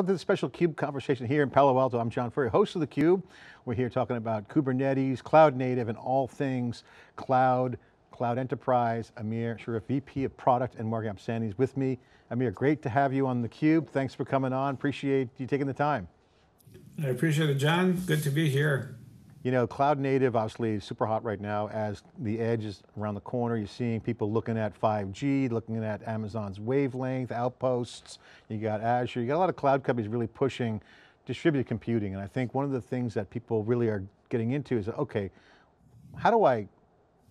welcome to the special CUBE conversation here in Palo Alto. I'm John Furrier, host of theCUBE. We're here talking about Kubernetes, cloud native, and all things cloud, cloud enterprise. Amir Sharif, VP of Product and Marketing Opsani is with me. Amir, great to have you on theCUBE. Thanks for coming on, appreciate you taking the time. I appreciate it, John. Good to be here. You know, cloud native obviously is super hot right now as the edge is around the corner. You're seeing people looking at 5G, looking at Amazon's wavelength, outposts. You got Azure, you got a lot of cloud companies really pushing distributed computing. And I think one of the things that people really are getting into is, okay, how do I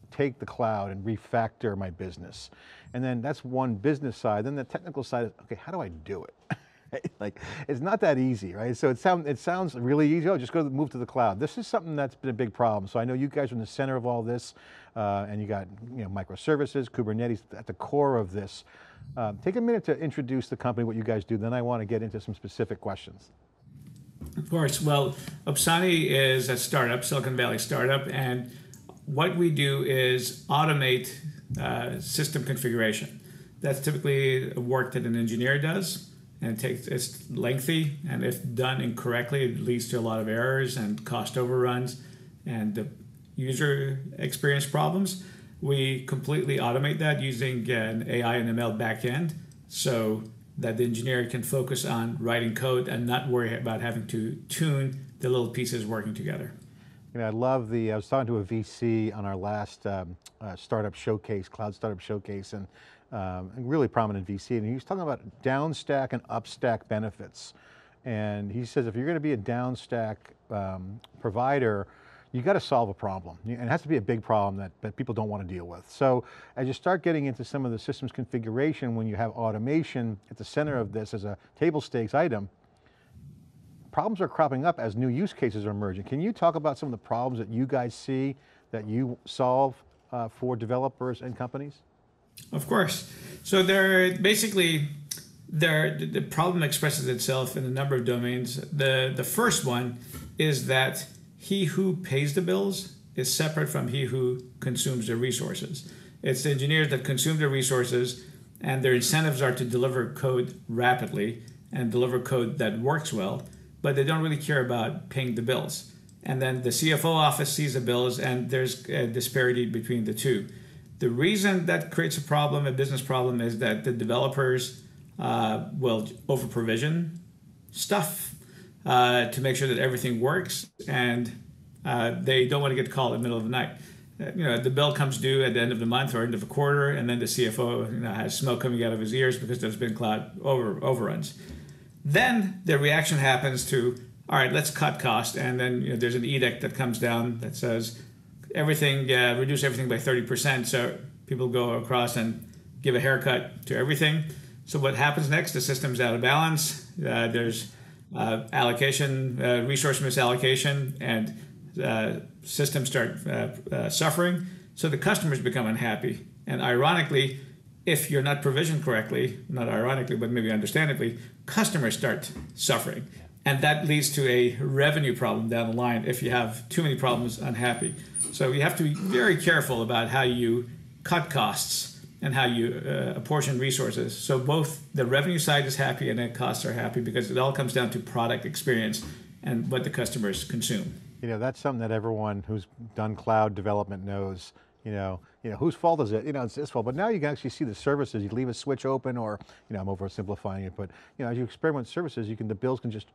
take the cloud and refactor my business? And then that's one business side. Then the technical side is, okay, how do I do it? like, it's not that easy, right? So it, sound, it sounds really easy, oh, just go to, move to the cloud. This is something that's been a big problem. So I know you guys are in the center of all this, uh, and you got you know, microservices, Kubernetes at the core of this. Um, take a minute to introduce the company, what you guys do, then I want to get into some specific questions. Of course, well, Opsani is a startup, Silicon Valley startup, and what we do is automate uh, system configuration. That's typically work that an engineer does and it takes it's lengthy and if done incorrectly it leads to a lot of errors and cost overruns. And the user experience problems we completely automate that using an ai and ml backend so that the engineer can focus on writing code and not worry about having to tune the little pieces working together. You know, I love the, I was talking to a VC on our last um, uh, startup showcase, cloud startup showcase, and um, really prominent VC, and he was talking about downstack and upstack benefits. And he says if you're going to be a downstack um, provider, you got to solve a problem. And it has to be a big problem that, that people don't want to deal with. So as you start getting into some of the systems configuration, when you have automation at the center of this as a table stakes item, problems are cropping up as new use cases are emerging. Can you talk about some of the problems that you guys see that you solve uh, for developers and companies? Of course. So there, basically, there the problem expresses itself in a number of domains. The the first one is that he who pays the bills is separate from he who consumes the resources. It's the engineers that consume the resources, and their incentives are to deliver code rapidly and deliver code that works well, but they don't really care about paying the bills. And then the CFO office sees the bills, and there's a disparity between the two. The reason that creates a problem, a business problem, is that the developers uh, will over provision stuff uh, to make sure that everything works, and uh, they don't want to get called in the middle of the night. Uh, you know, the bill comes due at the end of the month or end of a quarter, and then the CFO you know, has smoke coming out of his ears because there's been cloud over overruns. Then the reaction happens to, all right, let's cut cost, and then you know, there's an edict that comes down that says everything, uh, reduce everything by 30%. So people go across and give a haircut to everything. So what happens next? The system's out of balance. Uh, there's uh, allocation, uh, resource misallocation, and uh, systems start uh, suffering. So the customers become unhappy. And ironically, if you're not provisioned correctly, not ironically, but maybe understandably, customers start suffering. And that leads to a revenue problem down the line if you have too many problems unhappy. So you have to be very careful about how you cut costs and how you uh, apportion resources. So both the revenue side is happy and the costs are happy because it all comes down to product experience and what the customers consume. You know, that's something that everyone who's done cloud development knows you know, you know, whose fault is it? You know, it's this fault. But now you can actually see the services. You leave a switch open or, you know, I'm oversimplifying it, but, you know, as you experiment with services, you can, the bills can just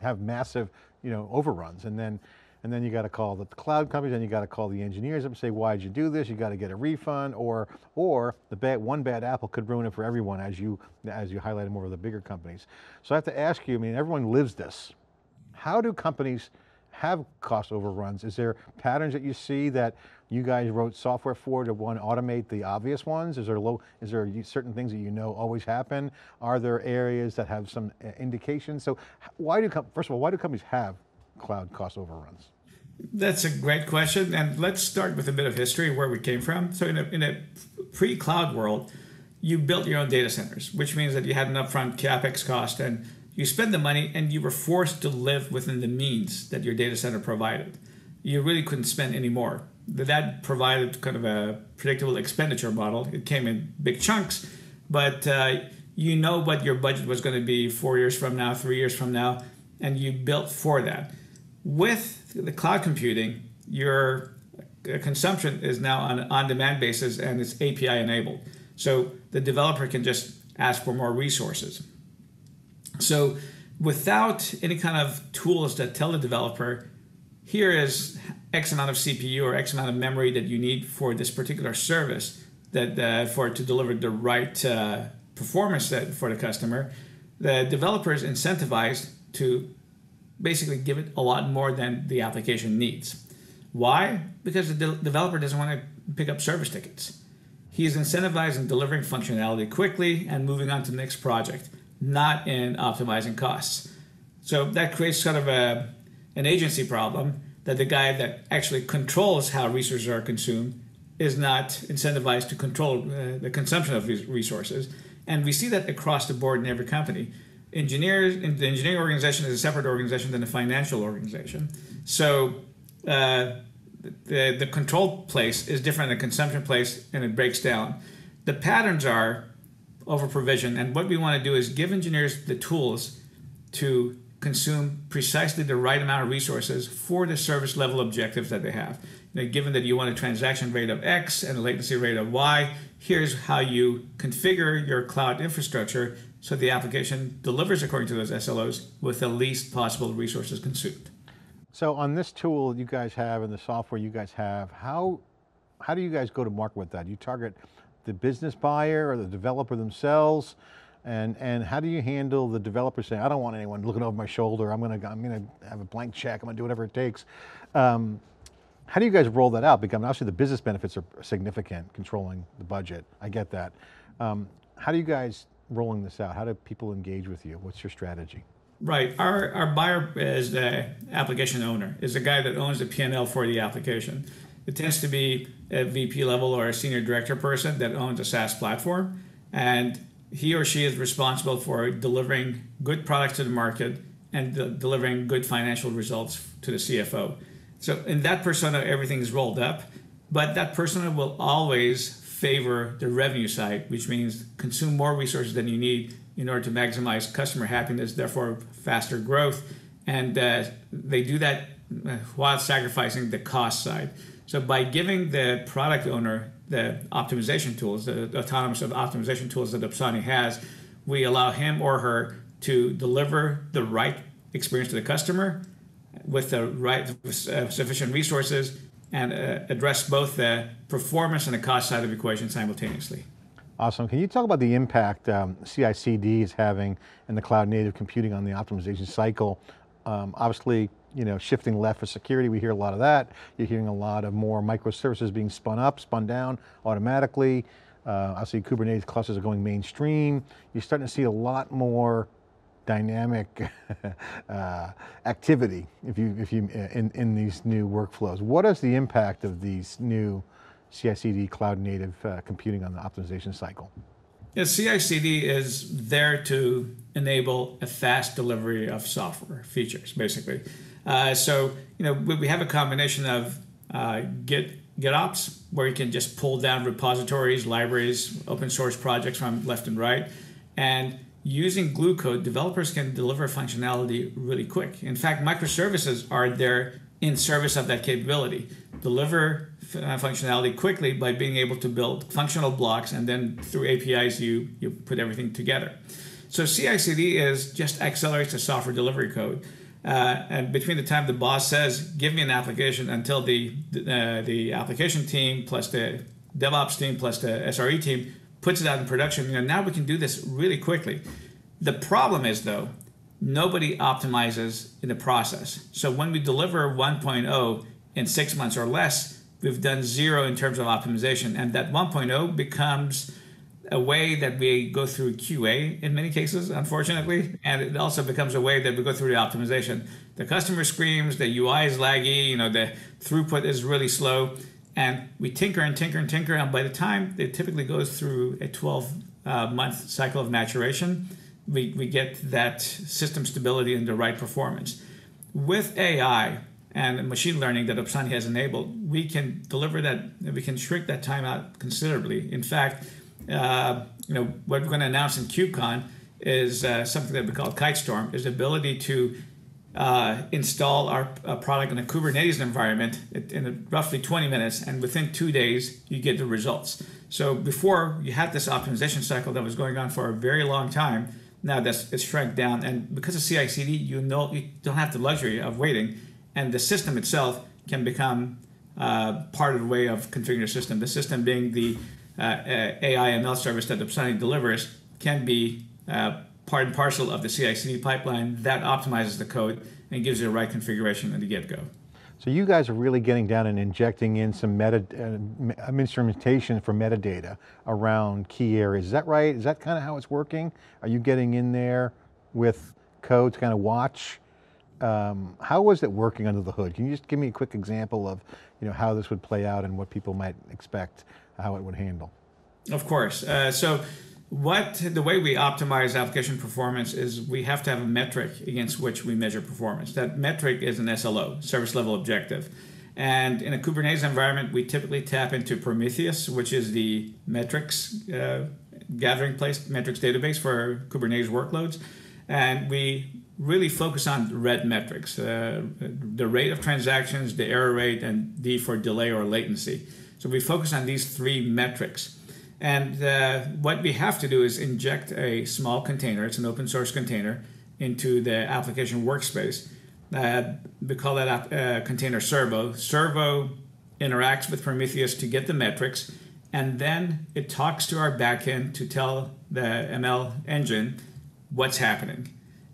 have massive, you know, overruns. And then, and then you got to call the cloud companies, and you got to call the engineers up and say, why did you do this? You got to get a refund, or or the bad one bad apple could ruin it for everyone, as you as you highlighted more of the bigger companies. So I have to ask you, I mean, everyone lives this. How do companies have cost overruns? Is there patterns that you see that you guys wrote software for to to automate the obvious ones? Is there low? Is there certain things that you know always happen? Are there areas that have some uh, indications? So why do first of all, why do companies have cloud cost overruns? That's a great question, and let's start with a bit of history where we came from. So in a, in a pre-cloud world, you built your own data centers, which means that you had an upfront capex cost and you spend the money and you were forced to live within the means that your data center provided. You really couldn't spend any more. That provided kind of a predictable expenditure model. It came in big chunks, but uh, you know what your budget was going to be four years from now, three years from now, and you built for that. With the cloud computing, your uh, consumption is now on an on-demand basis and it's API enabled. So the developer can just ask for more resources. So without any kind of tools that tell the developer, here is X amount of CPU or X amount of memory that you need for this particular service that uh, for it to deliver the right uh, performance that for the customer, the developer is incentivized to basically give it a lot more than the application needs. Why? Because the de- developer doesn't want to pick up service tickets. He is incentivized in delivering functionality quickly and moving on to the next project, not in optimizing costs. So that creates sort of a, an agency problem that the guy that actually controls how resources are consumed is not incentivized to control uh, the consumption of resources. And we see that across the board in every company. Engineers, the engineering organization is a separate organization than the financial organization. So uh, the, the control place is different than the consumption place and it breaks down. The patterns are over provision. And what we want to do is give engineers the tools to consume precisely the right amount of resources for the service level objectives that they have. Given that you want a transaction rate of X and a latency rate of Y, here's how you configure your cloud infrastructure so the application delivers according to those SLOs with the least possible resources consumed. So on this tool you guys have and the software you guys have, how, how do you guys go to market with that? You target the business buyer or the developer themselves? And, and how do you handle the developer saying, I don't want anyone looking over my shoulder, I'm going to, I'm going to have a blank check, I'm going to do whatever it takes. Um, how do you guys roll that out? Because obviously the business benefits are significant, controlling the budget, I get that. Um, how do you guys rolling this out? How do people engage with you? What's your strategy? Right. Our, our buyer is the application owner, is the guy that owns the P&L for the application. It tends to be a VP level or a senior director person that owns a SaaS platform. And he or she is responsible for delivering good products to the market and de- delivering good financial results to the CFO. So in that persona, everything is rolled up, but that persona will always favor the revenue side, which means consume more resources than you need in order to maximize customer happiness, therefore faster growth. And uh, they do that uh, while sacrificing the cost side. So by giving the product owner the optimization tools, the autonomous optimization tools that Opsani has, we allow him or her to deliver the right experience to the customer with the right uh, sufficient resources and uh, address both the performance and the cost side of the equation simultaneously. Awesome. Can you talk about the impact um, CI/CD is having in the cloud native computing on the optimization cycle? Um, obviously, you know, shifting left for security, we hear a lot of that. You're hearing a lot of more microservices being spun up, spun down automatically. Uh, obviously, Kubernetes clusters are going mainstream. You're starting to see a lot more dynamic uh, activity if you, if you, in, in these new workflows. What is the impact of these new CI/CD cloud native uh, computing on the optimization cycle? Yeah, CI/CD is there to enable a fast delivery of software features, basically. Uh, so you know we, have a combination of uh, Git GitOps, where you can just pull down repositories, libraries, open source projects from left and right, and using glue code, developers can deliver functionality really quick. In fact, microservices are there in service of that capability. Deliver functionality quickly by being able to build functional blocks and then through APIs you, you put everything together. So CI/CD is just accelerates the software delivery code. Uh, and between the time the boss says, "Give me an application," until the uh, the application team plus the DevOps team plus the SRE team puts it out in production. You know, now we can do this really quickly. The problem is though, nobody optimizes in the process. So when we deliver 1.0 in six months or less, we've done zero in terms of optimization, and that 1.0 becomes a way that we go through QA in many cases, unfortunately, and it also becomes a way that we go through the optimization. The customer screams, the UI is laggy, you know, the throughput is really slow and we tinker and tinker and tinker and by the time it typically goes through a 12 uh, month cycle of maturation we, we get that system stability and the right performance with ai and machine learning that Opsani has enabled we can deliver that we can shrink that time out considerably in fact uh, you know, what we're going to announce in KubeCon is uh, something that we call KiteStorm, is the ability to uh, install our product in a Kubernetes environment in roughly 20 minutes, and within two days, you get the results. So before you had this optimization cycle that was going on for a very long time. Now that's it's shrunk down, and because of CI/CD, you know you don't have the luxury of waiting, and the system itself can become uh, part of the way of configuring your system. The system being the uh, AI ML service that the Opsani delivers can be uh, part and parcel of the CI/CD pipeline that optimizes the code and gives you the right configuration at the get-go. So you guys are really getting down and injecting in some meta uh, instrumentation for metadata around key areas. Is that right? Is that kind of how it's working? Are you getting in there with code to kind of watch? Um, how was it working under the hood? Can you just give me a quick example of you know, how this would play out and what people might expect, how it would handle? Of course. Uh, so what the way we optimize application performance is we have to have a metric against which we measure performance. That metric is an SLO, service level objective. And in a Kubernetes environment, we typically tap into Prometheus, which is the metrics uh, gathering place, metrics database for Kubernetes workloads. And we really focus on red metrics uh, the rate of transactions, the error rate, and D for delay or latency. So we focus on these three metrics. And uh, what we have to do is inject a small container, it's an open source container, into the application workspace. Uh, we call that uh, container Servo. Servo interacts with Prometheus to get the metrics, and then it talks to our backend to tell the ML engine what's happening.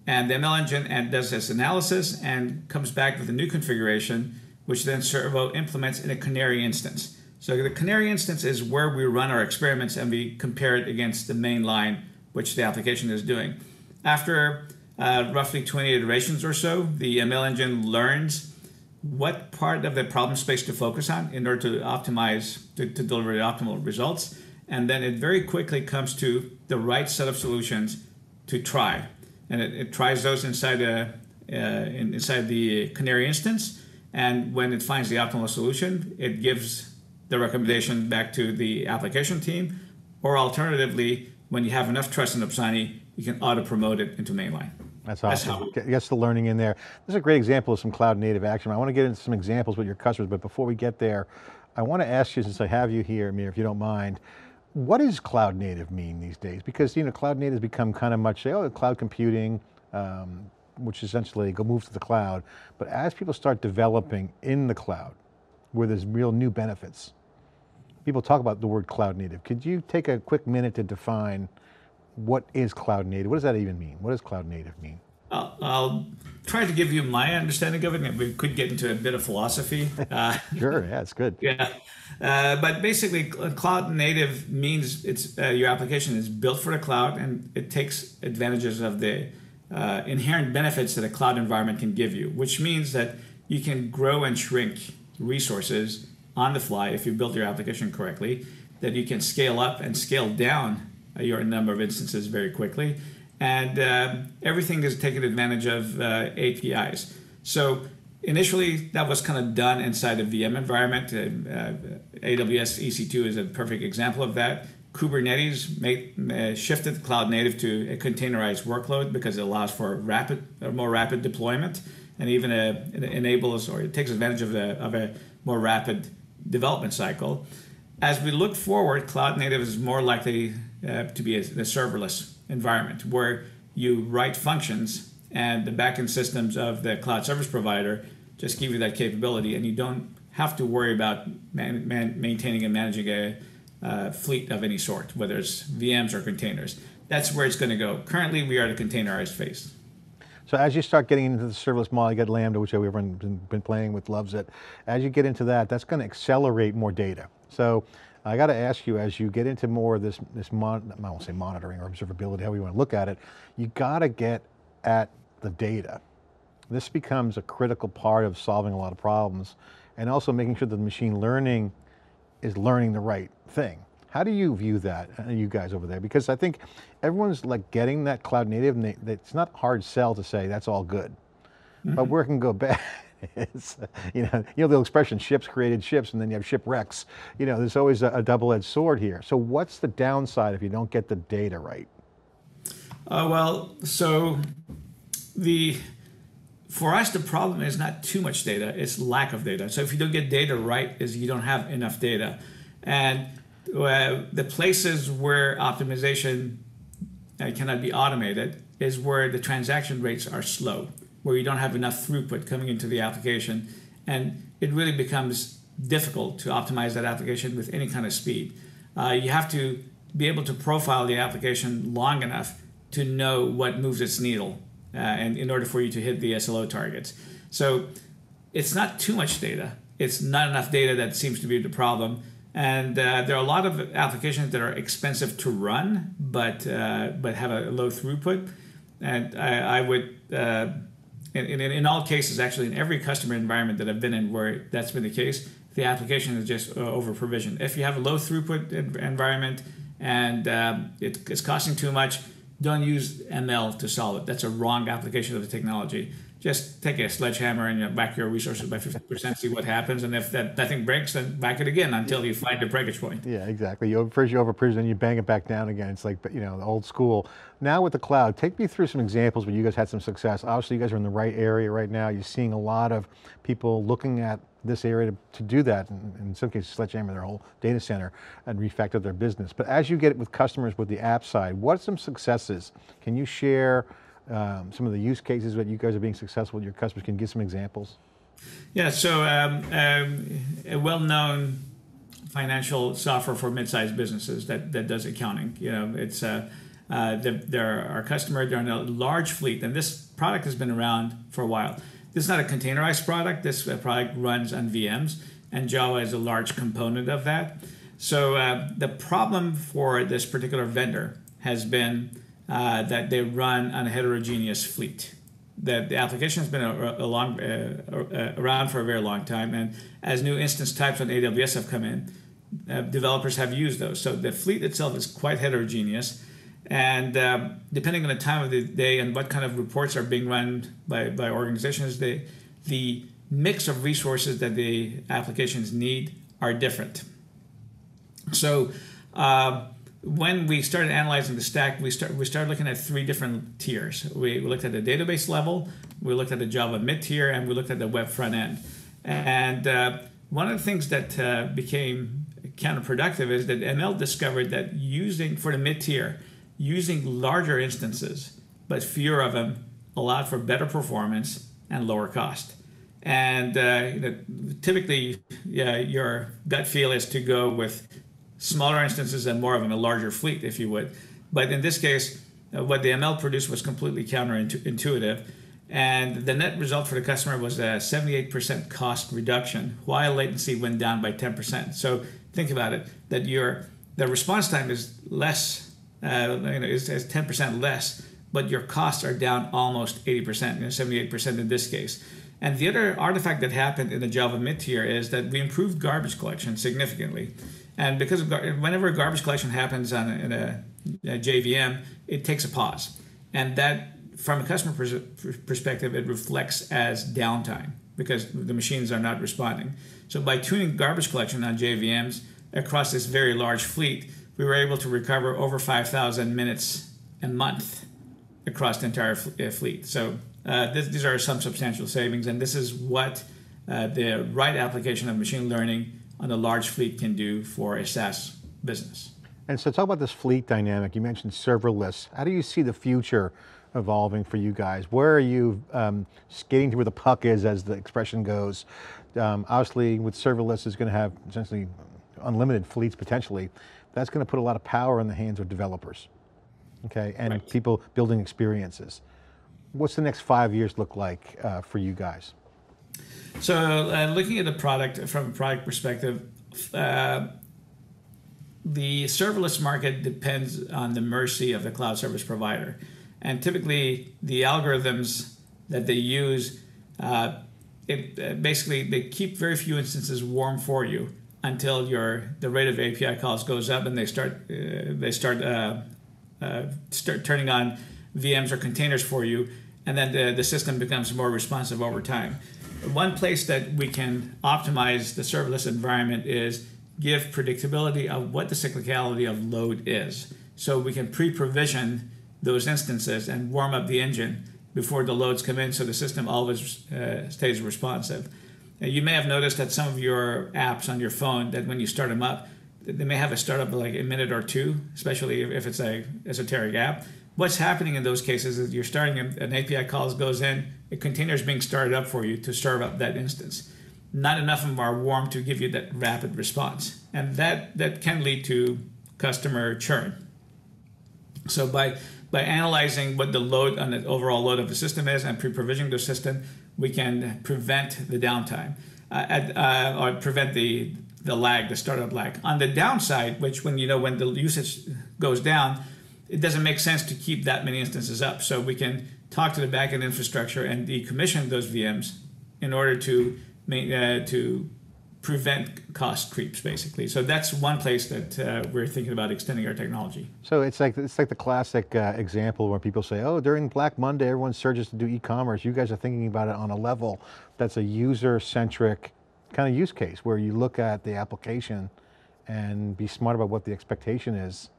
And the ML engine does this analysis and comes back with a new configuration, which then Servo implements in a Canary instance. So the Canary instance is where we run our experiments and we compare it against the main line, which the application is doing. After uh, roughly 20 iterations or so, the ML engine learns what part of the problem space to focus on in order to optimize, to, to deliver the optimal results. And then it very quickly comes to the right set of solutions to try. And it, it tries those inside, a, uh, inside the Canary instance. And when it finds the optimal solution, it gives the recommendation back to the application team, or alternatively, when you have enough trust in Opsani, you can auto promote it into mainline. That's awesome. That's Gets the learning in there. This is a great example of some cloud native action. I want to get into some examples with your customers, but before we get there, I want to ask you, since I have you here, Amir, if you don't mind, what does cloud native mean these days? Because you know, cloud native has become kind of much, say, oh, cloud computing, um, which essentially go move to the cloud. But as people start developing in the cloud, where there's real new benefits, people talk about the word cloud native. Could you take a quick minute to define what is cloud native? What does that even mean? What does cloud native mean? I'll, I'll try to give you my understanding of it. We could get into a bit of philosophy. Uh, sure, yeah, it's good. Yeah, uh, but basically, cloud native means it's uh, your application is built for the cloud and it takes advantages of the uh, inherent benefits that a cloud environment can give you, which means that you can grow and shrink resources on the fly if you built your application correctly, that you can scale up and scale down your number of instances very quickly. And uh, everything is taking advantage of uh, APIs. So initially, that was kind of done inside a VM environment. Uh, uh AWS EC2 is a perfect example of that. Kubernetes made, uh, shifted cloud native to a containerized workload because it allows for rapid, more rapid deployment, and even enables or it takes advantage of a, of a more rapid development cycle. As we look forward, cloud native is more likely uh, to be a, a, serverless environment where you write functions and the backend systems of the cloud service provider just give you that capability, and you don't have to worry about man, man, maintaining and managing a uh, fleet of any sort, whether it's VMs or containers. That's where it's going to go. Currently, we are a containerized phase. So as you start getting into the serverless model, you get Lambda, which everyone's been playing with, loves it. As you get into that, that's going to accelerate more data. So I got to ask you, as you get into more of this, this mon I won't say monitoring or observability, however you want to look at it, you got to get at the data. This becomes a critical part of solving a lot of problems and also making sure that the machine learning is learning the right thing. How do you view that, uh, you guys over there? Because I think everyone's like getting that cloud native, and they, it's not hard sell to say that's all good. Mm -hmm. But mm-hmm. where it can go bad it's, you know, you know the expression ships created ships and then you have shipwrecks. You know, there's always a, a double-edged sword here. So what's the downside if you don't get the data right? Uh, well, so the for us the problem is not too much data; it's lack of data. So if you don't get data right, is you don't have enough data, and the places where optimization uh, cannot be automated is where the transaction rates are slow, where you don't have enough throughput coming into the application, and it really becomes difficult to optimize that application with any kind of speed. Uh, you have to be able to profile the application long enough to know what moves its needle, uh, and in order for you to hit the SLO targets. So it's not too much data. It's not enough data that seems to be the problem. And uh, there are a lot of applications that are expensive to run, but uh, but have a low throughput. And I, I would, uh, in, in, in, all cases, actually, in every customer environment that I've been in where that's been the case, the application is just uh, over provisioned. If you have a low throughput environment and um, it, it's costing too much, don't use ML to solve it. That's a wrong application of the technology. Just take a sledgehammer and you back your resources by 50%, see what happens. And if that nothing breaks, then back it again until you find the breakage point. Yeah, exactly. You, first you overprovision, then you bang it back down again. It's like, you know, the old school. Now with the cloud, take me through some examples where you guys had some success. Obviously you guys are in the right area right now. You're seeing a lot of people looking at this area to, to do that, and in some cases sledgehammer their whole data center and refactor their business. But as you get it with customers with the app side, what are some successes? Can you share um, some of the use cases that you guys are being successful with your customers? Can give some examples? Yeah, so um, um, a well-known financial software for mid-sized businesses that, that does accounting. You know, it's uh, uh, they're our customer. They're in a large fleet, and this product has been around for a while. This is not a containerized product. This uh, product runs on VMs, and Java is a large component of that. So uh, the problem for this particular vendor has been uh, that they run on a heterogeneous fleet. That the application has been a, a long, uh, uh, around for a very long time, and as new instance types on AWS have come in, uh, developers have used those. So the fleet itself is quite heterogeneous. And um, depending on the time of the day and what kind of reports are being run by, by organizations, the, the mix of resources that the applications need are different. So uh, when we started analyzing the stack, we, start, we started looking at three different tiers. We, looked at the database level, we looked at the Java mid tier, and we looked at the web front end. And uh, one of the things that uh, became counterproductive is that ML discovered that using for the mid tier, using larger instances, but fewer of them, allowed for better performance and lower cost. And uh, you know, typically, yeah, your gut feel is to go with smaller instances and more of them, a larger fleet, if you would. But in this case, uh, what the ML produced was completely counterintuitive. And the net result for the customer was a 78% cost reduction while latency went down by 10%. So think about it that your the response time is less uh, you know, is, is 10% less, but your costs are down almost 80%, you know, 78% in this case. And the other artifact that happened in the Java mid tier is that we improved garbage collection significantly. And because of, whenever a garbage collection happens on a, in a, a, JVM, it takes a pause. And that, from a customer pers- perspective, it reflects as downtime because the machines are not responding. So by tuning garbage collection on JVMs across this very large fleet, we were able to recover over 5,000 minutes a month across the entire uh, fleet. So uh, this, these are some substantial savings, and this is what uh, the right application of machine learning on a large fleet can do for a SaaS business. And so talk about this fleet dynamic. You mentioned serverless. How do you see the future evolving for you guys? Where are you um, skating to where the puck is, as the expression goes? Um, obviously, with serverless, is going to have essentially unlimited fleets potentially that's going to put a lot of power in the hands of developers, okay, and right. people building experiences. What's the next five years look like uh, for you guys? So, uh, looking at the product from a product perspective, uh, the serverless market depends on the mercy of the cloud service provider. And typically, the algorithms that they use, uh, it, uh, basically, they keep very few instances warm for you until your the rate of API calls goes up and they start uh, they start uh, start turning on VMs or containers for you, and then the, the system becomes more responsive over time. One place that we can optimize the serverless environment is give predictability of what the cyclicality of load is. So we can pre-provision those instances and warm up the engine before the loads come in so the system always uh, stays responsive. Now, you may have noticed that some of your apps on your phone that when you start them up, they may have a startup like a minute or two, especially if it's a esoteric app. What's happening in those cases is you're starting an API calls goes in, a container is being started up for you to serve up that instance. Not enough of them are warm to give you that rapid response, and that that can lead to customer churn. So by by analyzing what the load on the overall load of the system is and pre-provisioning the system, we can prevent the downtime uh, at, uh, or prevent the the lag, the startup lag. On the downside, which when you know when the usage goes down, it doesn't make sense to keep that many instances up. So we can talk to the backend infrastructure and decommission those VMs in order to make, uh, to prevent cost creeps, basically. So that's one place that uh, we're thinking about extending our technology. So it's like it's like the classic uh, example where people say, "Oh, during Black Monday, everyone surges to do e-commerce." You guys are thinking about it on a level that's a user-centric kind of use case where you look at the application and be smart about what the expectation is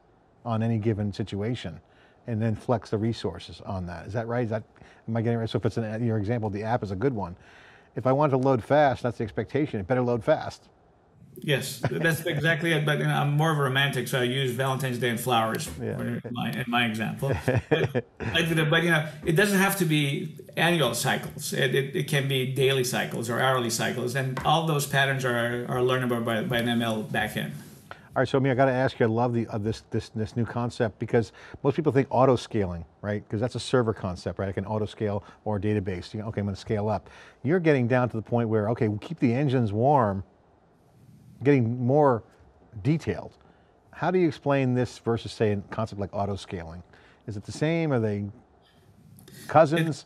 on any given situation and then flex the resources on that. Is that right? Is that, am I getting right? So if it's an, your example, the app is a good one. If I want to load fast, that's the expectation. It better load fast. Yes, that's exactly it. But you know, I'm more of a romantic, so I use Valentine's Day and flowers yeah. in, my, in my example. but, but, you know, it doesn't have to be annual cycles. It, it, it, can be daily cycles or hourly cycles, and all those patterns are, are learnable by, by an ML backend. All right, so I mean, I got to ask you, I love the, uh, this, this, this new concept because most people think auto scaling, right? Because that's a server concept, right? I can auto scale or database. You know, okay, I'm going to scale up. You're getting down to the point where, okay, we keep the engines warm, getting more detailed. How do you explain this versus say a concept like auto scaling? Is it the same? Are they cousins?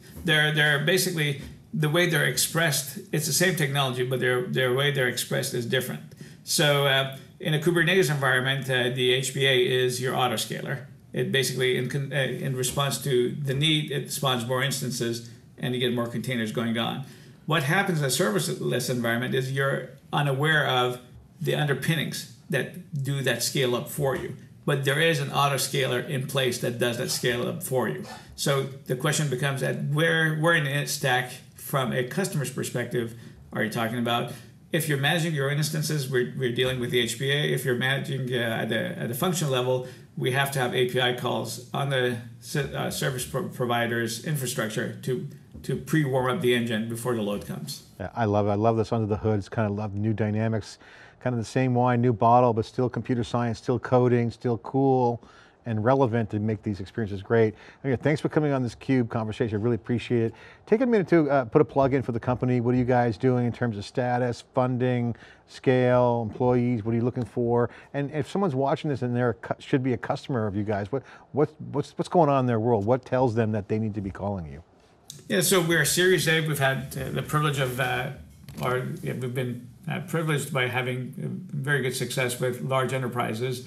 It, they're, they're basically, the way they're expressed, it's the same technology, but their, their way they're expressed is different. So uh, in a Kubernetes environment, uh, the HPA is your autoscaler. It basically, in, uh, in response to the need, it spawns more instances and you get more containers going on. What happens in a serverless environment is you're unaware of the underpinnings that do that scale up for you. But there is an autoscaler in place that does that scale up for you. So the question becomes that where, where in the stack from a customer's perspective are you talking about? If you're managing your instances, we're, we're dealing with the HPA. If you're managing uh, at, the, at the function level, we have to have API calls on the uh, service pro- provider's infrastructure to to pre-warm up the engine before the load comes. Yeah, I love it. I love this under the hood. It's kind of love new dynamics, kind of the same wine, new bottle, but still computer science, still coding, still cool and relevant to make these experiences great. Okay, thanks for coming on this CUBE conversation, I really appreciate it. Take a minute to uh, put a plug in for the company. What are you guys doing in terms of status, funding, scale, employees, what are you looking for? And if someone's watching this and they should be a customer of you guys, what, what, what's, what's going on in their world? What tells them that they need to be calling you? Yeah, so we're Series A. We've had uh, the privilege of, uh, or yeah, we've been uh, privileged by having uh, very good success with large enterprises.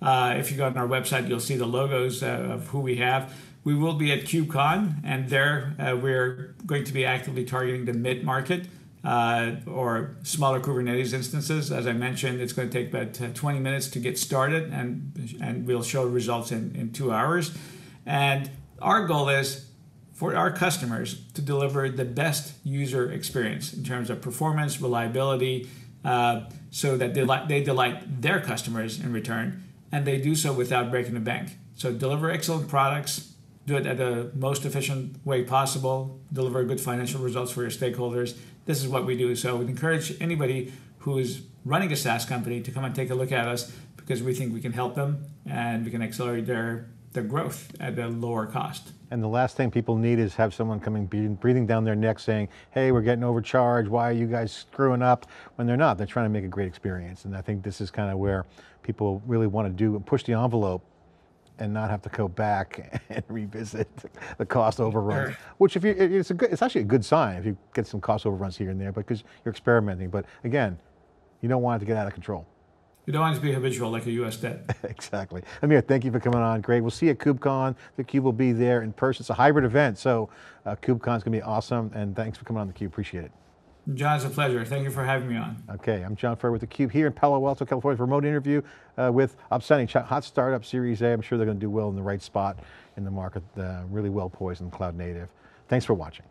Uh, if you go on our website, you'll see the logos uh, of who we have. We will be at KubeCon, and there uh, we're going to be actively targeting the mid market uh, or smaller Kubernetes instances. As I mentioned, it's going to take about uh, 20 minutes to get started, and, and we'll show results in, in two hours. And our goal is for our customers to deliver the best user experience in terms of performance, reliability, uh, so that they, they delight their customers in return and they do so without breaking the bank. So deliver excellent products, do it at the most efficient way possible, deliver good financial results for your stakeholders. This is what we do. So we encourage anybody who is running a SaaS company to come and take a look at us because we think we can help them and we can accelerate their their growth at a lower cost. And the last thing people need is have someone coming breathing down their neck saying, hey, we're getting overcharged. Why are you guys screwing up? When they're not, they're trying to make a great experience. And I think this is kind of where people really want to do push the envelope and not have to go back and revisit the cost overruns. Which, if you, it's a good, it's actually a good sign if you get some cost overruns here and there because you're experimenting. But again, you don't want it to get out of control. You don't want to be habitual like a U.S. debt. exactly. Amir, thank you for coming on. Great. We'll see you at KubeCon. The Cube will be there in person. It's a hybrid event, so uh, KubeCon's going to be awesome. And thanks for coming on the Cube. Appreciate it. John, it's a pleasure. Thank you for having me on. Okay, I'm John Furrier with the Cube here in Palo Alto, California. Remote interview uh, with Opsani Hot Startup Series A. I'm sure they're going to do well in the right spot in the market. Uh, really well poised in cloud native. Thanks for watching.